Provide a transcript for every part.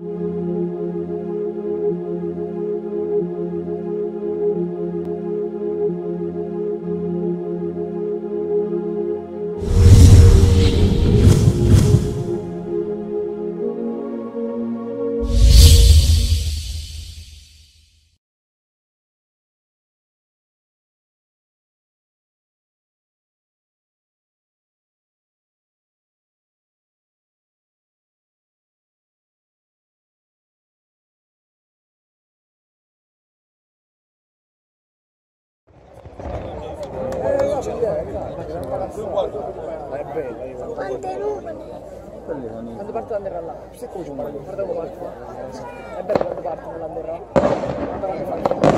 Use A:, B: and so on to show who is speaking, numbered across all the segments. A: you è bella. Quante nuvole? Quando parte l'anderra là? se Guarda come parte. È bello quando parte l'anderra. Quando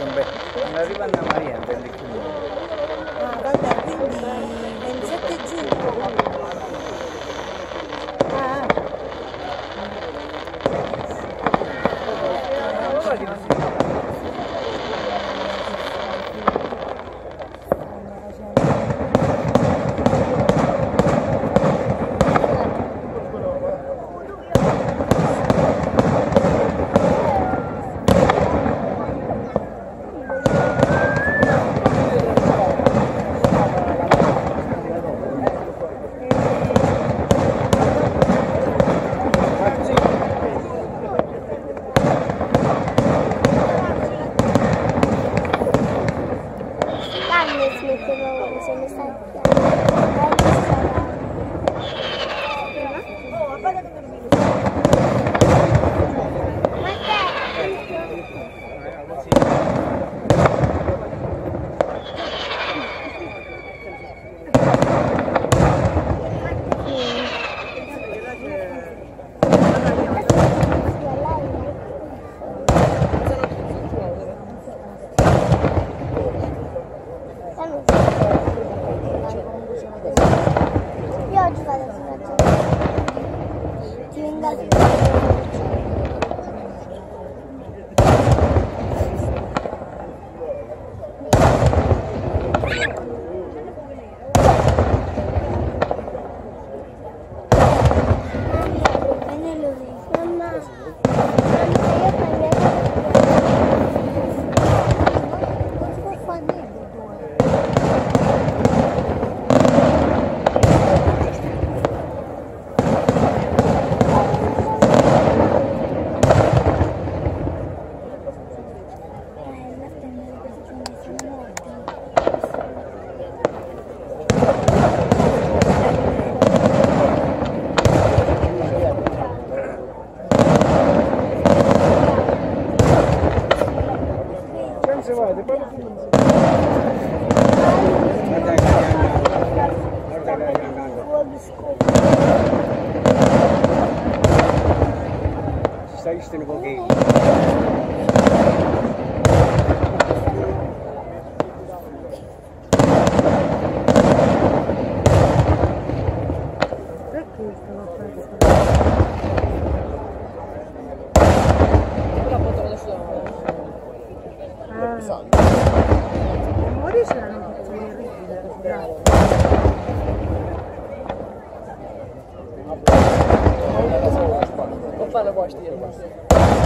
A: Un beso. Me arriba Ana María, bendito. переживай, ты Sen işte bu değil. Как ты ديالها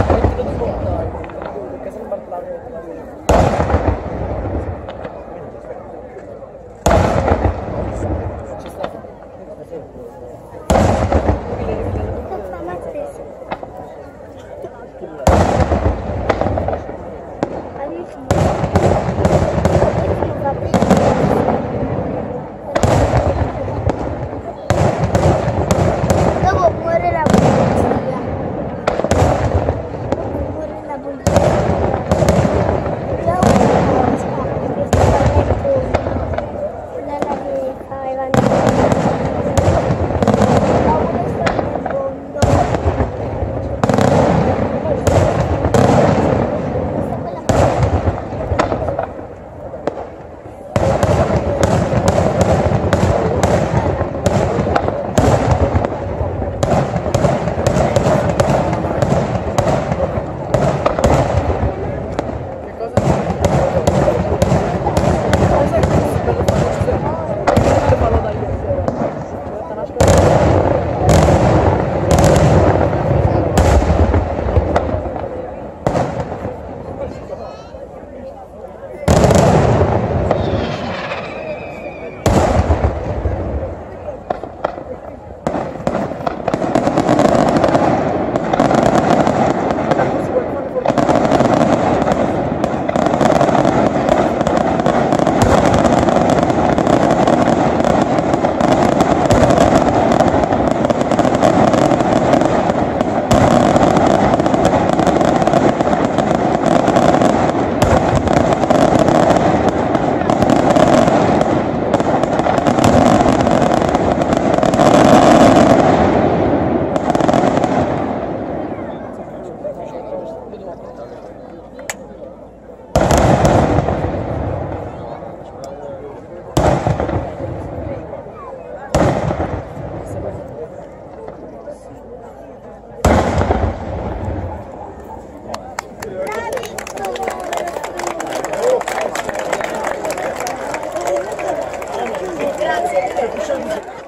B: 不是。